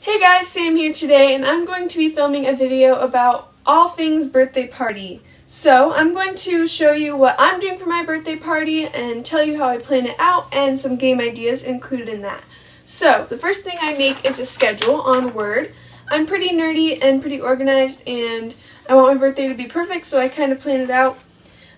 Hey guys, Sam here today and I'm going to be filming a video about all things birthday party. So I'm going to show you what I'm doing for my birthday party and tell you how I plan it out and some game ideas included in that. So the first thing I make is a schedule on Word. I'm pretty nerdy and pretty organized and I want my birthday to be perfect so I kind of plan it out.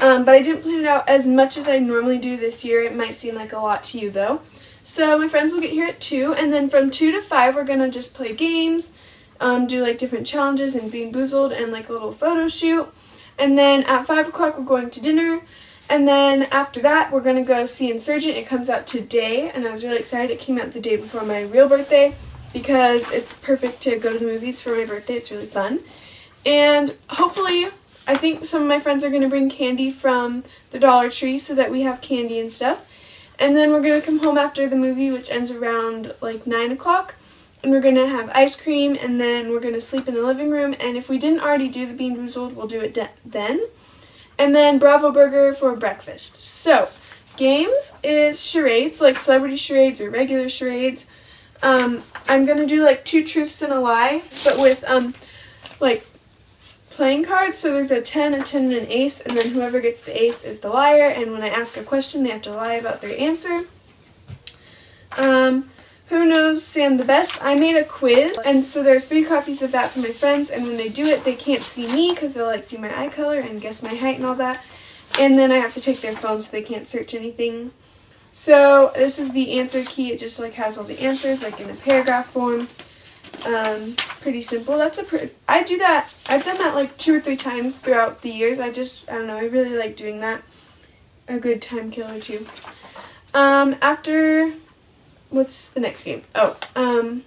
Um, but I didn't plan it out as much as I normally do this year. It might seem like a lot to you though. So my friends will get here at 2, and then from 2 to 5 we're going to just play games, um, do like different challenges and Bean Boozled and like a little photo shoot. And then at 5 o'clock we're going to dinner. And then after that we're going to go see Insurgent. It comes out today, and I was really excited. It came out the day before my real birthday because it's perfect to go to the movies for my birthday. It's really fun. And hopefully I think some of my friends are going to bring candy from the Dollar Tree so that we have candy and stuff. And then we're going to come home after the movie, which ends around like 9 o'clock. And we're going to have ice cream, and then we're going to sleep in the living room. And if we didn't already do the Bean Boozled, we'll do it then. And then Bravo Burger for breakfast. So, games is charades, like celebrity charades or regular charades. Um, I'm going to do like two truths and a lie, but with um, like playing cards. So there's a 10, a 10, and an ace, and then whoever gets the ace is the liar. And when I ask a question, they have to lie about their answer. Um, who knows Sam the best? I made a quiz, and so there's three copies of that for my friends. And when they do it, they can't see me because they'll like see my eye color and guess my height and all that. And then I have to take their phone so they can't search anything. So this is the answer key. It just like has all the answers like in a paragraph form. Um, pretty simple. That's a pretty, I do that, I've done that like two or three times throughout the years. I just, I don't know, I really like doing that. A good time killer too. Um, after, what's the next game? Oh, um,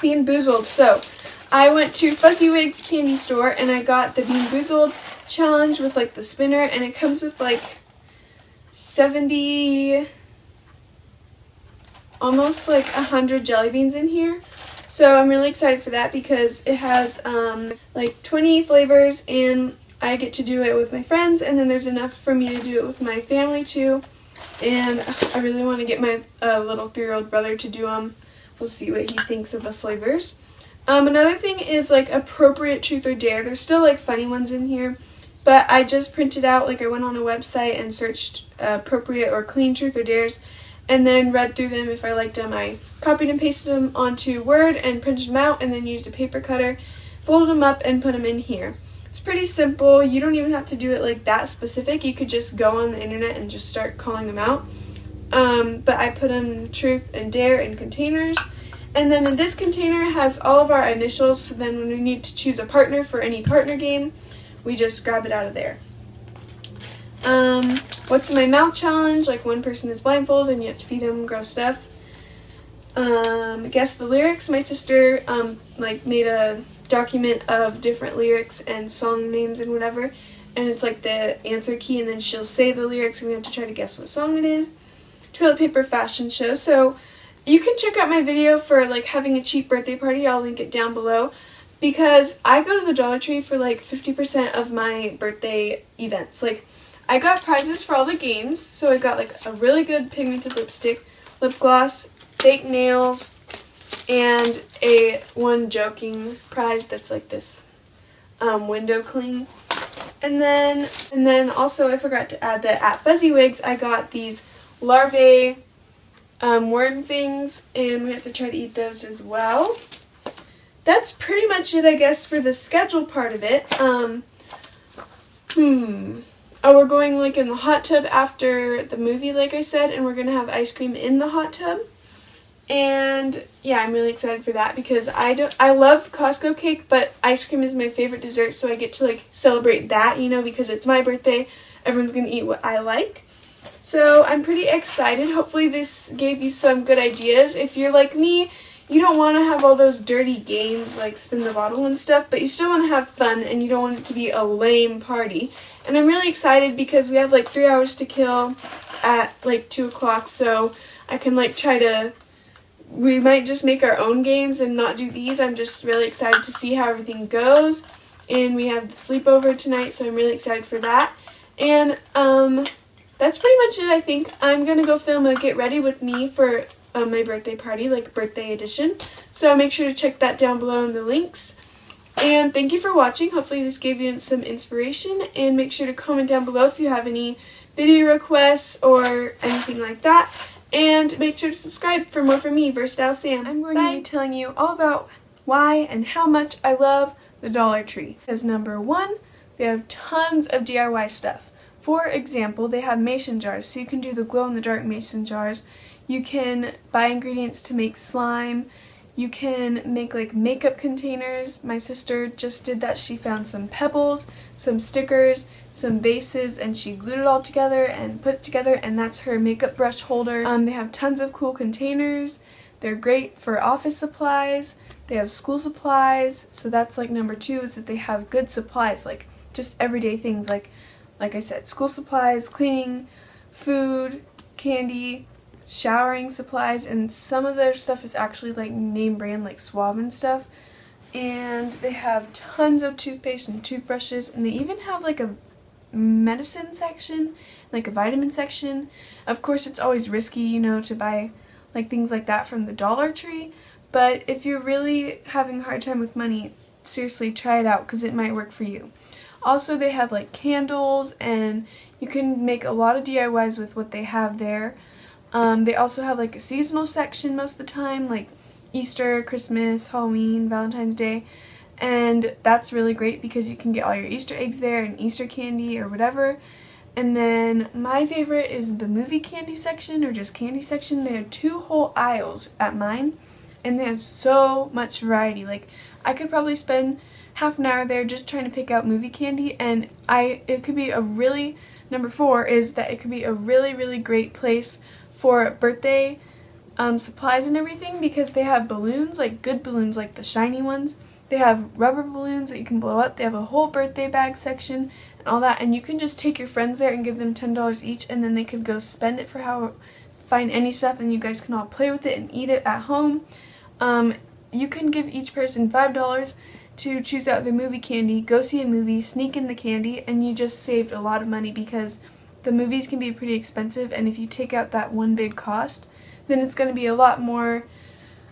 Bean Boozled. So, I went to Fuzziwig's candy store and I got the Bean Boozled challenge with like the spinner and it comes with like 70, almost like a 100 jelly beans in here. So I'm really excited for that because it has um, like 20 flavors and I get to do it with my friends and then there's enough for me to do it with my family too. And I really want to get my uh, little three-year-old brother to do them. We'll see what he thinks of the flavors. Um, another thing is like appropriate truth or dare. There's still like funny ones in here. But I just printed out, like I went on a website and searched uh, appropriate or clean truth or dares and then read through them if I liked them. I copied and pasted them onto Word and printed them out and then used a paper cutter, folded them up and put them in here. It's pretty simple. You don't even have to do it like that specific. You could just go on the internet and just start calling them out. Um, but I put them truth and dare in containers. And then in this container has all of our initials, so then when we need to choose a partner for any partner game, we just grab it out of there. Um, what's in my mouth challenge? Like one person is blindfolded and you have to feed them gross stuff. Um, guess the lyrics. My sister um, like made a document of different lyrics and song names and whatever, and it's like the answer key, and then she'll say the lyrics, and we have to try to guess what song it is. Toilet paper fashion show. So you can check out my video for like having a cheap birthday party. I'll link it down below because I go to the Dollar Tree for like 50% of my birthday events. Like I got prizes for all the games, so I got like a really good pigmented lipstick, lip gloss, fake nails, and a one joking prize that's like this um, window cling. And then, and then also I forgot to add that at Fuzziwig's I got these larvae um, worm things, and we have to try to eat those as well. That's pretty much it, I guess, for the schedule part of it. Um, hmm. Oh, we're going like in the hot tub after the movie, like I said, and we're going to have ice cream in the hot tub. And yeah, I'm really excited for that because I don't I love Costco cake, but ice cream is my favorite dessert, so I get to like celebrate that, you know, because it's my birthday. Everyone's going to eat what I like. So, I'm pretty excited. Hopefully this gave you some good ideas. If you're like me, you don't want to have all those dirty games like spin the bottle and stuff, but you still want to have fun and you don't want it to be a lame party. And I'm really excited because we have like three hours to kill at like 2 o'clock, so I can like try to, we might just make our own games and not do these. I'm just really excited to see how everything goes. And we have the sleepover tonight, so I'm really excited for that. And um, that's pretty much it, I think. I'm going to go film a get ready with me for um, my birthday party, like birthday edition. So make sure to check that down below in the links. And thank you for watching. Hopefully this gave you some inspiration. And make sure to comment down below if you have any video requests or anything like that. And make sure to subscribe for more from me, Versatile Sam. I'm going Bye. to be telling you all about why and how much I love the Dollar Tree. As number one, they have tons of DIY stuff. For example, they have mason jars, so you can do the glow-in-the-dark mason jars. You can buy ingredients to make slime. You can make like makeup containers. My sister just did that. She found some pebbles, some stickers, some vases, and she glued it all together and put it together, and that's her makeup brush holder. Um, they have tons of cool containers. They're great for office supplies. They have school supplies. So that's like number two is that they have good supplies, like just everyday things like, like I said, school supplies, cleaning, food, candy, showering supplies, and some of their stuff is actually like name brand, like Suave and stuff. And they have tons of toothpaste and toothbrushes, and they even have like a medicine section, like a vitamin section. Of course, it's always risky, you know, to buy like things like that from the Dollar Tree, but if you're really having a hard time with money, seriously try it out because it might work for you. Also, they have like candles, and you can make a lot of DIYs with what they have there. Um, they also have like a seasonal section most of the time, like Easter, Christmas, Halloween, Valentine's Day. And that's really great because you can get all your Easter eggs there and Easter candy or whatever. And then my favorite is the movie candy section or just candy section. They have two whole aisles at mine and they have so much variety. Like I could probably spend half an hour there just trying to pick out movie candy and I it could be a really number four is that it could be a really really great place for birthday um, supplies and everything because they have balloons, like good balloons, like the shiny ones. They have rubber balloons that you can blow up. They have a whole birthday bag section and all that. And you can just take your friends there and give them $10 each and then they could go spend it for how, find any stuff and you guys can all play with it and eat it at home. Um, you can give each person $5 to choose out the movie candy, go see a movie, sneak in the candy, and you just saved a lot of money because the movies can be pretty expensive and if you take out that one big cost, then it's going to be a lot more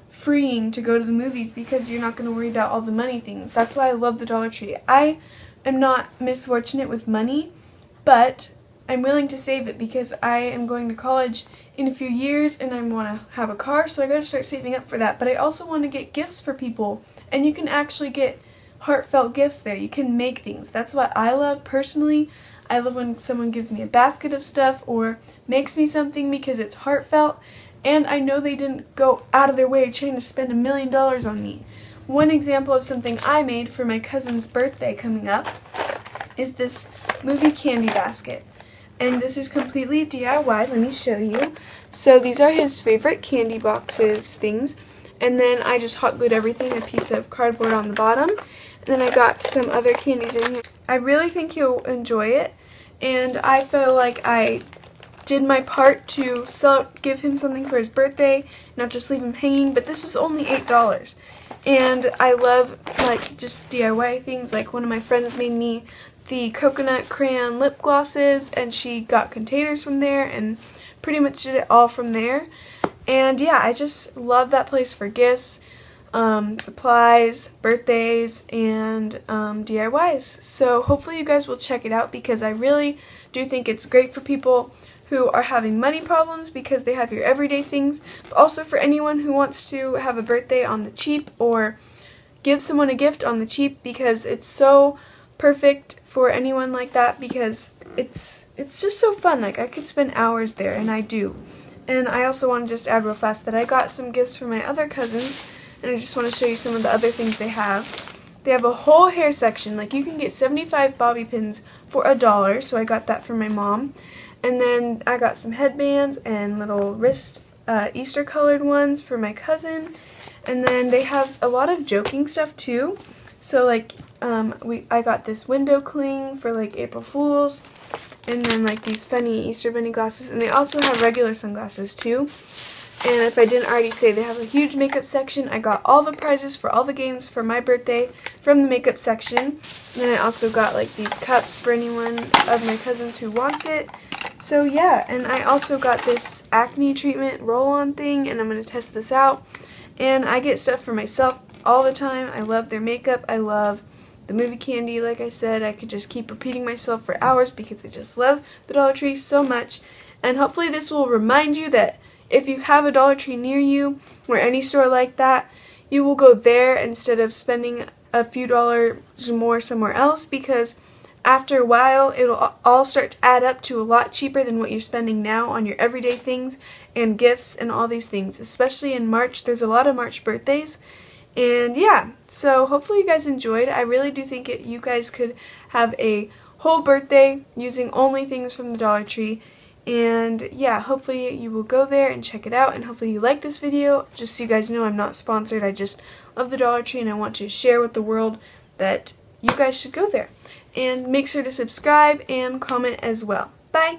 freeing to go to the movies because you're not going to worry about all the money things. That's why I love the Dollar Tree. I am not misfortunate with money, but I'm willing to save it because I am going to college in a few years and I want to have a car, so I got to start saving up for that. But I also want to get gifts for people, and you can actually get heartfelt gifts there. You can make things. That's what I love personally. I love when someone gives me a basket of stuff or makes me something because it's heartfelt and I know they didn't go out of their way trying to spend a million dollars on me. One example of something I made for my cousin's birthday coming up is this movie candy basket. And this is completely DIY. Let me show you. So these are his favorite candy boxes things. And then I just hot glued everything, a piece of cardboard on the bottom. And then I got some other candies in here. I really think you'll enjoy it and I feel like I did my part to sell, give him something for his birthday, not just leave him hanging, but this was only $8. And I love like just DIY things, like one of my friends made me the coconut crayon lip glosses and she got containers from there and pretty much did it all from there. And yeah, I just love that place for gifts um, supplies, birthdays, and um, DIYs. So hopefully you guys will check it out because I really do think it's great for people who are having money problems because they have your everyday things, but also for anyone who wants to have a birthday on the cheap or give someone a gift on the cheap because it's so perfect for anyone like that because it's it's just so fun. Like I could spend hours there and I do. And I also want to just add real fast that I got some gifts for my other cousins and I just want to show you some of the other things they have. They have a whole hair section, like you can get 75 bobby pins for a dollar, so I got that for my mom. And then I got some headbands and little wrist uh, Easter colored ones for my cousin. And then they have a lot of joking stuff too. So like um, we I got this window cling for like April Fools. And then like these funny Easter bunny glasses. And they also have regular sunglasses too. And if I didn't already say, they have a huge makeup section. I got all the prizes for all the games for my birthday from the makeup section. And then I also got like these cups for anyone of my cousins who wants it. So yeah, and I also got this acne treatment roll-on thing, and I'm going to test this out. And I get stuff for myself all the time. I love their makeup. I love the movie candy, like I said. I could just keep repeating myself for hours because I just love the Dollar Tree so much. And hopefully this will remind you that if you have a Dollar Tree near you or any store like that, you will go there instead of spending a few dollars more somewhere else because after a while it'll all start to add up to a lot cheaper than what you're spending now on your everyday things and gifts and all these things. Especially in March there's a lot of March birthdays. And yeah so hopefully you guys enjoyed. I really do think it, you guys could have a whole birthday using only things from the Dollar Tree and yeah, hopefully you will go there and check it out and hopefully you like this video. Just so you guys know, I'm not sponsored. I just love the Dollar Tree and I want to share with the world that you guys should go there. And make sure to subscribe and comment as well. Bye!